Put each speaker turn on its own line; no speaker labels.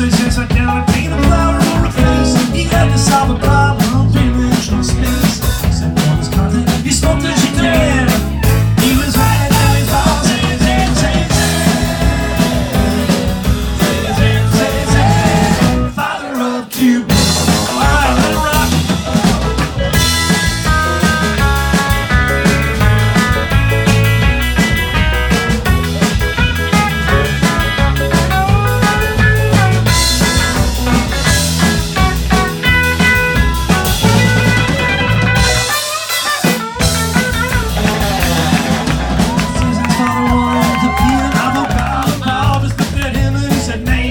of Cuba.
Everyone says yes, I a name.